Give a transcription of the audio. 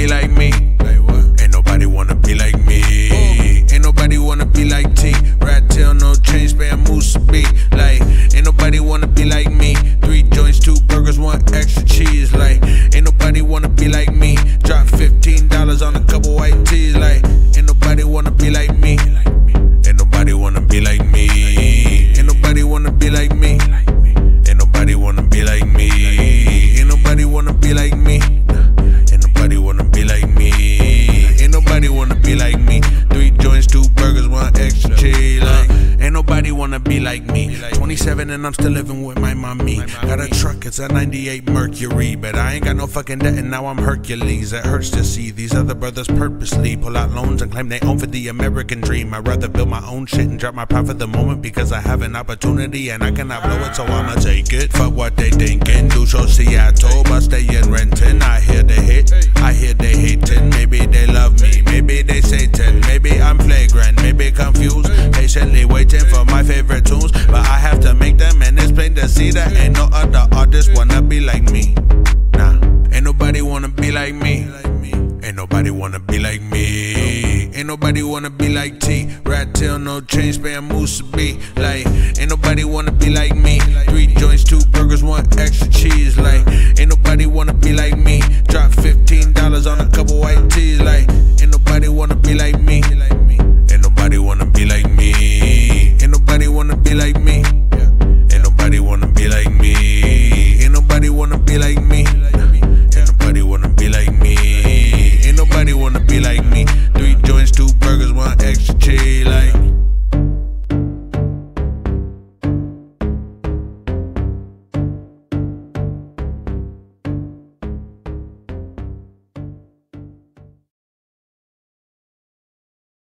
be like me. Like what? Ain't nobody wanna be like me. Mm. Ain't nobody wanna be like T. Rat tail, no change, man, moose be like. Ain't nobody wanna be like me. Three joints, two burgers, one extra cheese. Like ain't nobody wanna be like. Wanna be like me. 27 and I'm still living with my mommy. Got a truck, it's a 98 Mercury. But I ain't got no fucking debt and now I'm Hercules. It hurts to see these other brothers purposely pull out loans and claim they own for the American dream. I'd rather build my own shit and drop my profit the moment because I have an opportunity and I cannot blow it, so I'ma take it. Fuck what they thinking. Do show Seattle, but stay patiently waiting for my favorite tunes, but I have to make them, and it's plain to see that ain't no other artist wanna be like me. Nah, ain't nobody wanna be like me. Ain't nobody wanna be like me. Ain't nobody wanna be like T. Rat tail, no change, spam Musubi like. Ain't nobody wanna be like me. Three joints, two burgers, one extra cheese. Like, ain't nobody wanna be like me. Drop fifteen dollars on a couple white tees. Like, ain't nobody wanna be like me. be like me.